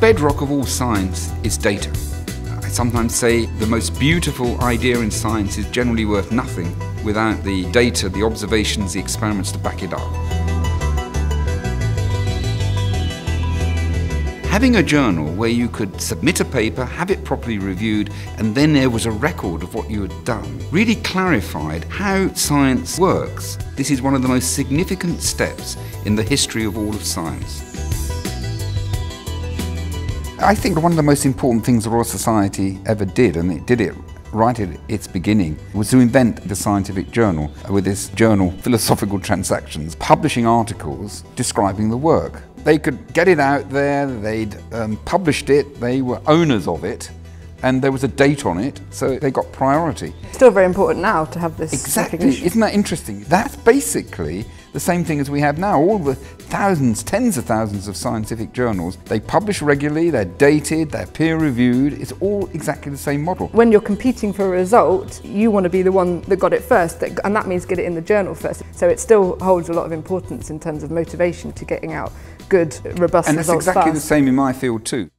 bedrock of all science is data. I sometimes say the most beautiful idea in science is generally worth nothing without the data, the observations, the experiments to back it up. Having a journal where you could submit a paper, have it properly reviewed, and then there was a record of what you had done really clarified how science works. This is one of the most significant steps in the history of all of science. I think one of the most important things the Royal Society ever did, and it did it right at its beginning, was to invent the scientific journal with this journal, Philosophical Transactions, publishing articles describing the work. They could get it out there, they'd um, published it, they were owners of it, and there was a date on it, so they got priority. Still very important now to have this Exactly. Isn't that interesting? That's basically the same thing as we have now. All the thousands, tens of thousands of scientific journals, they publish regularly, they're dated, they're peer reviewed. It's all exactly the same model. When you're competing for a result, you want to be the one that got it first, and that means get it in the journal first. So it still holds a lot of importance in terms of motivation to getting out good, robust and results. And it's exactly fast. the same in my field too.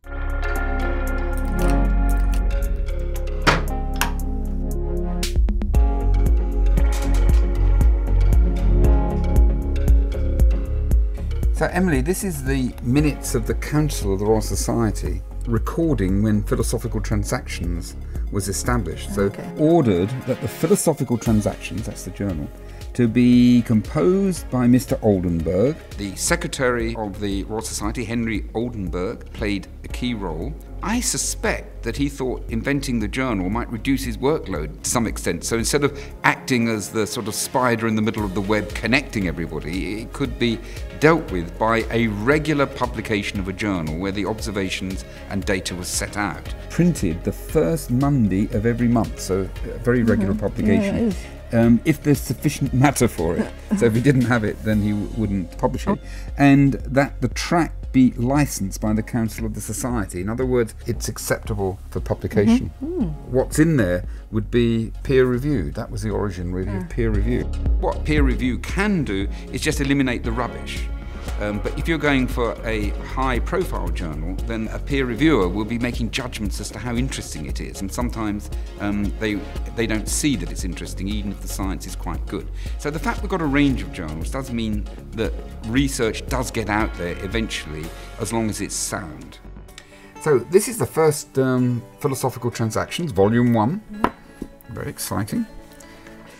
So, Emily, this is the minutes of the Council of the Royal Society recording when Philosophical Transactions was established. So, okay. ordered that the Philosophical Transactions, that's the journal, to be composed by Mr. Oldenburg. The Secretary of the Royal Society, Henry Oldenburg, played a key role. I suspect that he thought inventing the journal might reduce his workload to some extent. So instead of acting as the sort of spider in the middle of the web connecting everybody, it could be dealt with by a regular publication of a journal where the observations and data was set out. Printed the first Monday of every month, so a very regular mm-hmm. publication. Yeah, um, if there's sufficient matter for it. so if he didn't have it, then he w- wouldn't publish it. And that the track be licensed by the Council of the Society. In other words, it's acceptable for publication. Mm-hmm. Mm. What's in there would be peer reviewed. That was the origin, really, yeah. of peer review. What peer review can do is just eliminate the rubbish. Um, but if you're going for a high profile journal, then a peer reviewer will be making judgments as to how interesting it is. And sometimes um, they, they don't see that it's interesting, even if the science is quite good. So the fact we've got a range of journals does mean that research does get out there eventually, as long as it's sound. So this is the first um, Philosophical Transactions, Volume 1. Very exciting.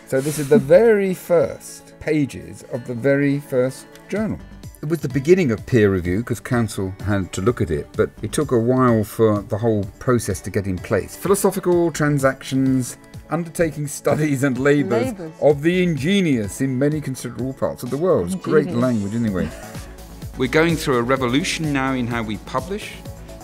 So this is the very first pages of the very first journal. It was the beginning of peer review because council had to look at it, but it took a while for the whole process to get in place. Philosophical transactions, undertaking studies and labours, labours. of the ingenious in many considerable parts of the world. It's great language, anyway. We're going through a revolution now in how we publish,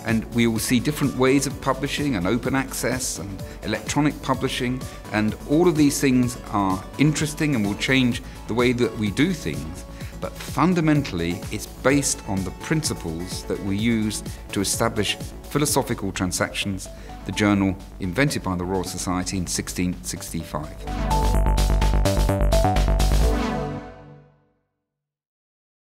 and we will see different ways of publishing and open access and electronic publishing, and all of these things are interesting and will change the way that we do things but fundamentally it's based on the principles that we use to establish philosophical transactions, the journal invented by the Royal Society in 1665.